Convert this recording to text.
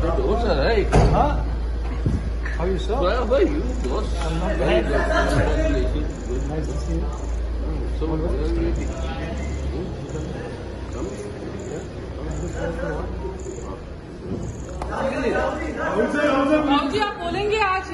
the are right. Huh? How you, sir? Where were you, boss? I'm not Very good. Congratulations. Good. Nice to see you. So, where are you waiting? Come. भाजी आप बोलेंगे आज